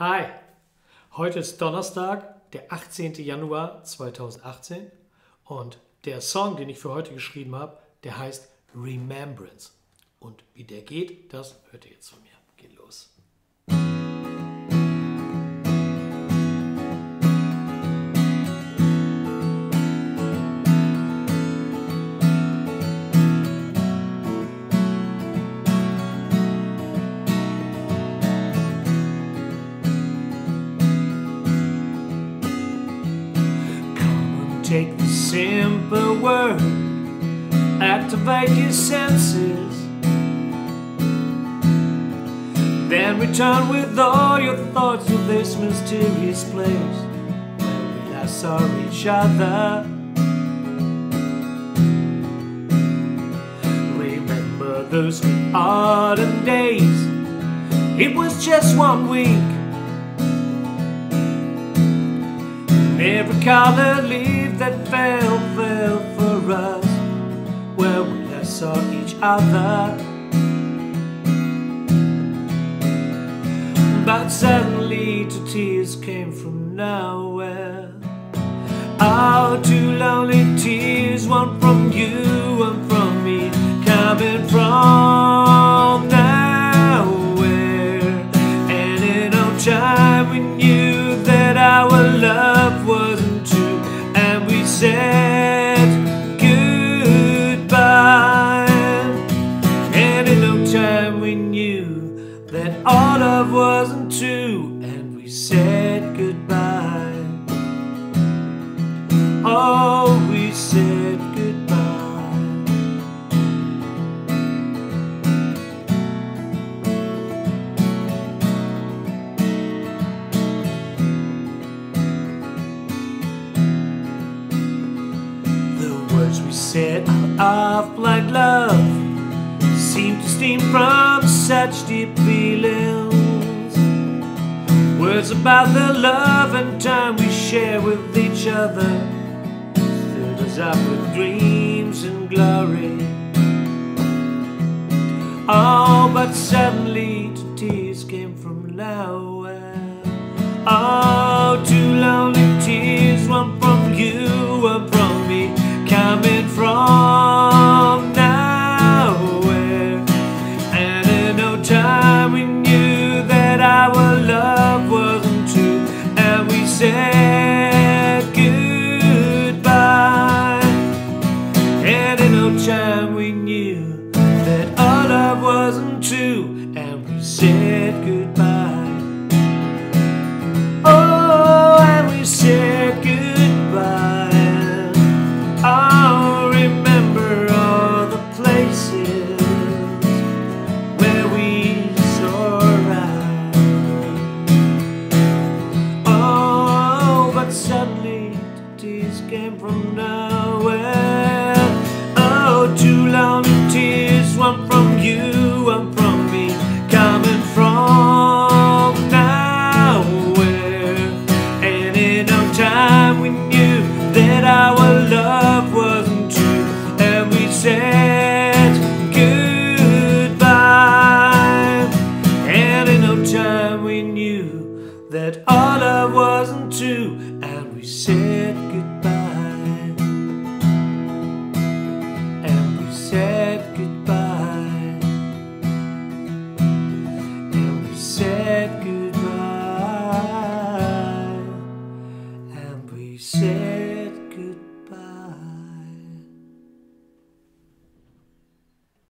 Hi, heute ist Donnerstag, der 18. Januar 2018 und der Song, den ich für heute geschrieben habe, der heißt Remembrance. Und wie der geht, das hört ihr jetzt von mir. Geht los. Take the simple word, activate your senses. Then return with all your thoughts to this mysterious place where we last saw each other. Remember those autumn days, it was just one week. Every color that fell, fell for us where we last saw each other. But suddenly two tears came from nowhere. Oh, two lonely tears, one from you, said goodbye. And in no time we knew that our love wasn't true, and we said words we said of blind love seem to steam from such deep feelings. Words about the love and time we share with each other filled us up with dreams and glory. Oh, but suddenly tears came from nowhere. Oh, no time we knew that our love wasn't true, two lonely tears, one from you, one from me, coming from nowhere. And in no time we knew that our love wasn't true, and we said goodbye. And in no time we knew that our love wasn't true, said